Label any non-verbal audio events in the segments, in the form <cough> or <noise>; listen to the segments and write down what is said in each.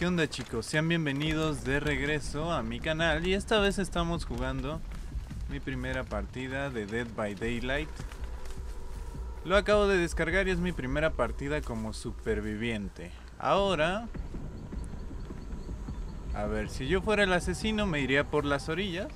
¿Qué onda chicos? Sean bienvenidos de regreso a mi canal y esta vez estamos jugando mi primera partida de Dead by Daylight. Lo acabo de descargar y es mi primera partida como superviviente. Ahora... A ver, si yo fuera el asesino me iría por las orillas.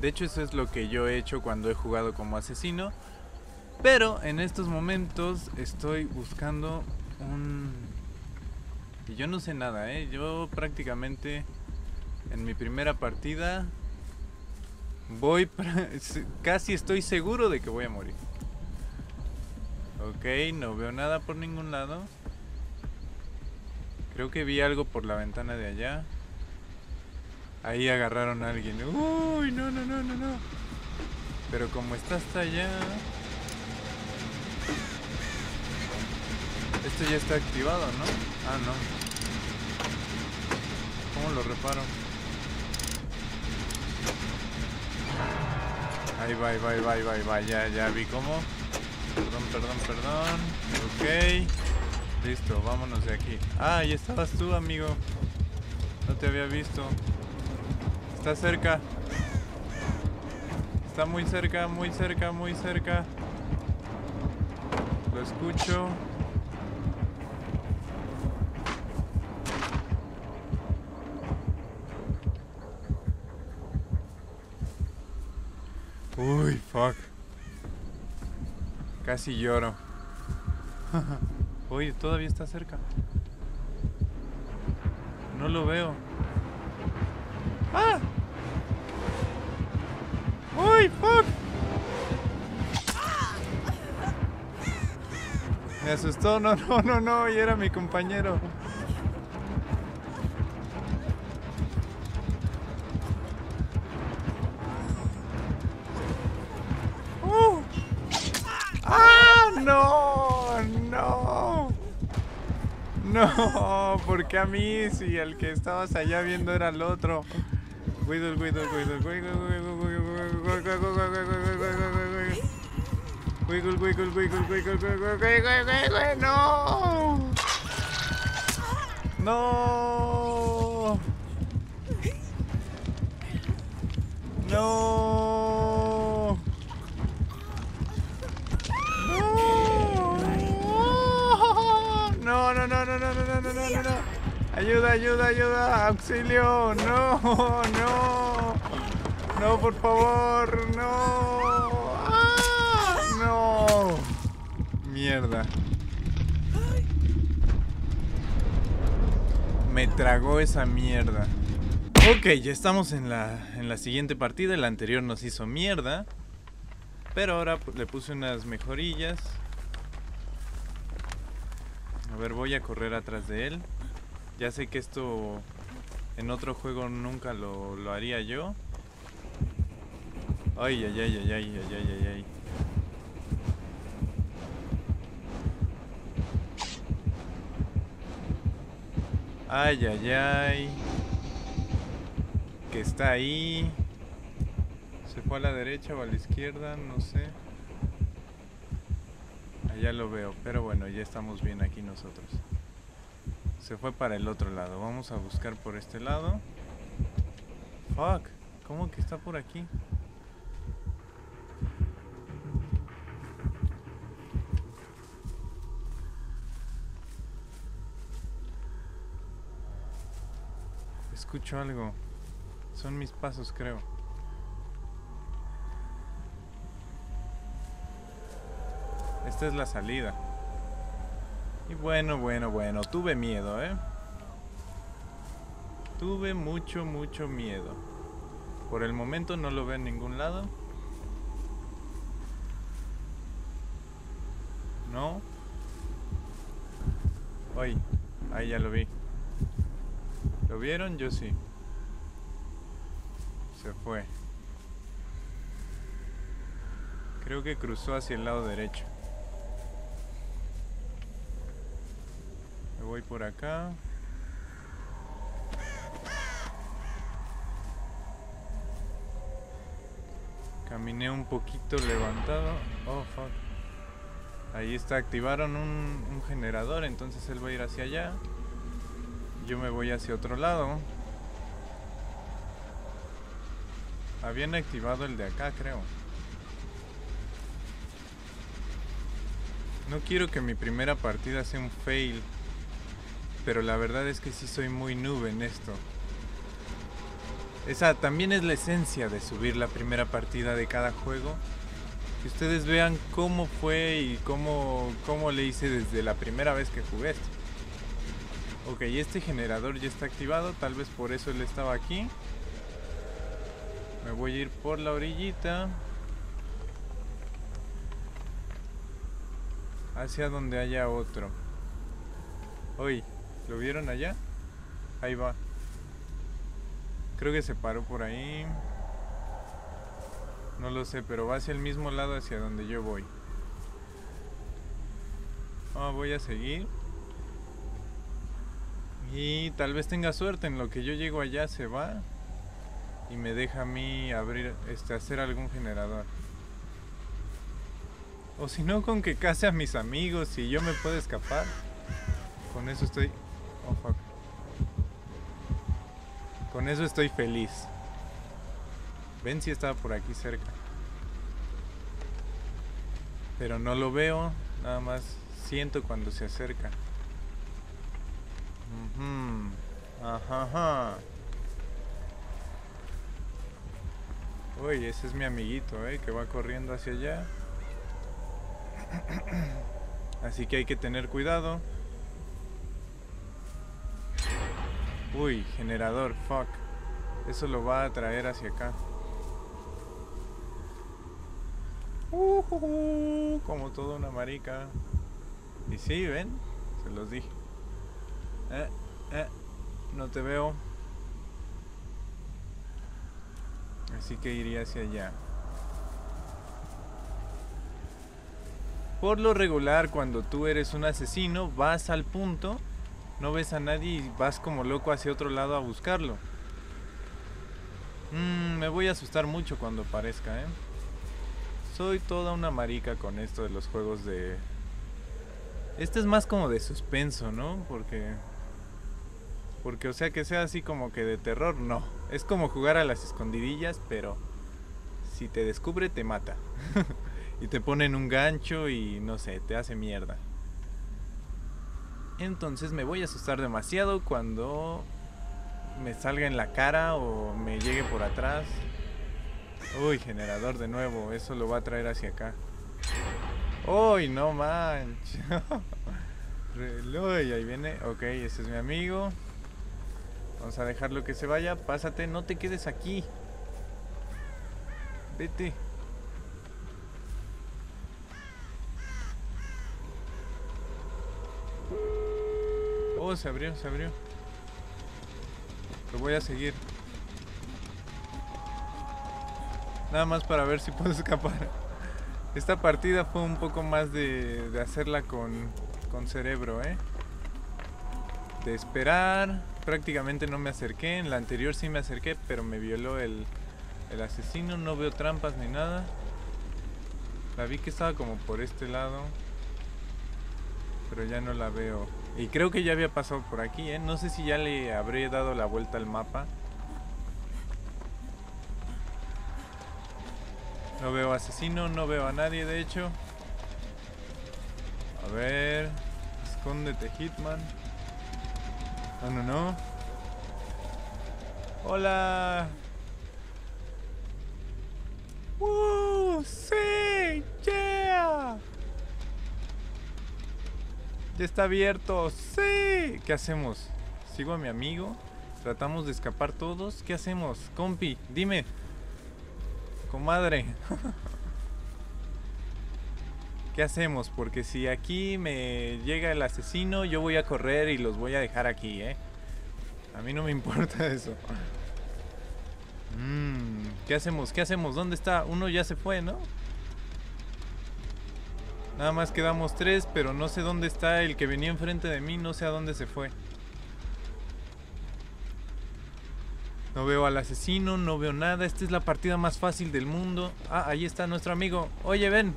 De hecho eso es lo que yo he hecho cuando he jugado como asesino. Pero en estos momentos estoy buscando un... Y yo no sé nada, ¿eh? Yo prácticamente en mi primera partida voy... <laughs> Casi estoy seguro de que voy a morir. Ok, no veo nada por ningún lado. Creo que vi algo por la ventana de allá. Ahí agarraron a alguien. Uy, no, no, no, no, no. Pero como está hasta allá... Esto ya está activado, ¿no? Ah, no. ¿Cómo lo reparo? Ahí va, ahí va, ahí va. Ya, ya vi cómo. Perdón, perdón, perdón. Ok. Listo, vámonos de aquí. Ah, ahí estabas tú, amigo. No te había visto. Está cerca. Está muy cerca, muy cerca, muy cerca. Lo escucho. Uy, fuck. Casi lloro. <laughs> Uy, todavía está cerca. No lo veo. ¡Ah! ¡Uy, fuck! Me asustó, no, no, no, no, y era mi compañero. ¡No! ¡No! No, porque a mí si el que estabas allá viendo era el otro. Cuidado, cuidado, cuidado, cuidado, wiggle, wiggle, no. No. No. Ayuda, ayuda, ayuda. Auxilio. No, no. No, por favor. No. ¡Ah! No. Mierda. Me tragó esa mierda. Ok, ya estamos en la, en la siguiente partida. La anterior nos hizo mierda. Pero ahora le puse unas mejorillas. A ver, voy a correr atrás de él. Ya sé que esto en otro juego nunca lo, haría yo. Ay, ay, ay, ay, ay, ay, ay, ay. Ay, ay, ay. Que está ahí. Se fue a la derecha o a la izquierda, no sé. Allá lo veo, pero bueno, ya estamos bien aquí nosotros. Se fue para el otro lado. Vamos a buscar por este lado. Fuck, ¿cómo que está por aquí? Escucho algo. Son mis pasos, creo. Esta es la salida. Y bueno, bueno, bueno, tuve miedo, ¿eh? Tuve mucho, mucho miedo. Por el momento no lo veo en ningún lado. No. Ay, ahí ya lo vi. ¿Lo vieron? Yo sí. Se fue. Creo que cruzó hacia el lado derecho. Me voy por acá. Caminé un poquito levantado. Oh, fuck. Ahí está, activaron un, generador, entonces él va a ir hacia allá. Yo me voy hacia otro lado. Habían activado el de acá, creo. No quiero que mi primera partida sea un fail. Pero la verdad es que sí soy muy noob en esto. Esa también es la esencia de subir la primera partida de cada juego. Que ustedes vean cómo fue y cómo, cómo le hice desde la primera vez que jugué esto. Ok, este generador ya está activado, tal vez por eso él estaba aquí. Me voy a ir por la orillita. Hacia donde haya otro. Uy, ¿lo vieron allá? Ahí va. Creo que se paró por ahí. No lo sé, pero va hacia el mismo lado hacia donde yo voy. Ah, voy a seguir. Y tal vez tenga suerte, en lo que yo llego allá se va y me deja a mí abrir, este, hacer algún generador. O si no, con que case a mis amigos y yo me puedo escapar. Con eso estoy... Oh. Con eso estoy feliz. Ven si estaba por aquí cerca. Pero no lo veo, nada más siento cuando se acerca. Ajá, ajá. Uy, ese es mi amiguito, ¿eh? Que va corriendo hacia allá. <clears throat> Así que hay que tener cuidado. Uy, generador, fuck. Eso lo va a traer hacia acá. Como toda una marica. Y sí, ven, se los dije. Eh, eh, no te veo. Así que iría hacia allá. Por lo regular, cuando tú eres un asesino, vas al punto, no ves a nadie y vas como loco hacia otro lado a buscarlo. Mm, me voy a asustar mucho cuando aparezca, ¿eh? Soy toda una marica con esto de los juegos de... Este es más como de suspenso, ¿no? Porque porque, o sea, que sea así como que de terror, no. Es como jugar a las escondidillas, pero si te descubre, te mata. <laughs> y te pone en un gancho y no sé, te hace mierda. Entonces me voy a asustar demasiado cuando me salga en la cara o me llegue por atrás. Uy, generador de nuevo, eso lo va a traer hacia acá. Uy, no manches. <laughs> Uy, ahí viene. Ok, ese es mi amigo. Vamos a dejarlo que se vaya. Pásate, no te quedes aquí. Vete. Se abrió, se abrió. Lo voy a seguir. Nada más para ver si puedo <laughs> escapar. Esta partida fue un poco más de, de hacerla con, con cerebro, ¿eh? De esperar prácticamente no me acerqué. En la anterior sí me acerqué, pero me violó el, el asesino. No veo trampas ni nada. La vi que estaba como por este lado. Pero ya no la veo. Y creo que ya había pasado por aquí, ¿eh? No sé si ya le habré dado la vuelta al mapa. No veo asesino, no veo a nadie de hecho. A ver. Escóndete, Hitman. No, no, no. Hola. ¡Uh! ¡Sí! Ya está abierto. ¡Sí! ¿Qué hacemos? ¿Sigo a mi amigo? ¿Tratamos de escapar todos? ¿Qué hacemos? Compi, dime. Comadre. <laughs> ¿Qué hacemos? Porque si aquí me llega el asesino, yo voy a correr y los voy a dejar aquí, ¿eh? A mí no me <laughs> importa eso. Mmm, ¿qué hacemos? ¿Qué hacemos? ¿Dónde está? Uno ya se fue, ¿no? Nada más quedamos tres, pero no sé dónde está el que venía enfrente de mí, no sé a dónde se fue. No veo al asesino, no veo nada. Esta es la partida más fácil del mundo. Ah, ahí está nuestro amigo. Oye, ven.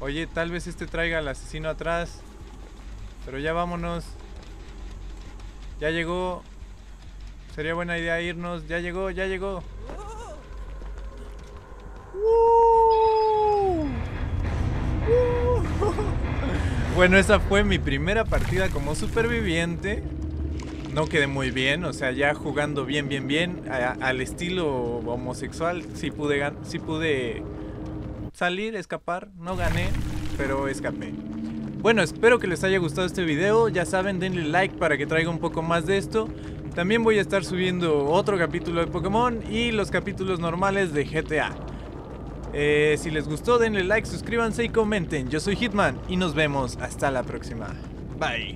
Oye, tal vez este traiga al asesino atrás. Pero ya vámonos. Ya llegó. Sería buena idea irnos. Ya llegó, ya llegó. Bueno, esa fue mi primera partida como superviviente. No quedé muy bien, o sea, ya jugando bien, bien, bien, al estilo homosexual, sí pude, sí pude salir, escapar. No gané, pero escapé. Bueno, espero que les haya gustado este video. Ya saben, denle like para que traiga un poco más de esto. También voy a estar subiendo otro capítulo de Pokémon y los capítulos normales de GTA. Eh, si les gustó, denle like, suscríbanse y comenten. Yo soy Hitman y nos vemos hasta la próxima. Bye.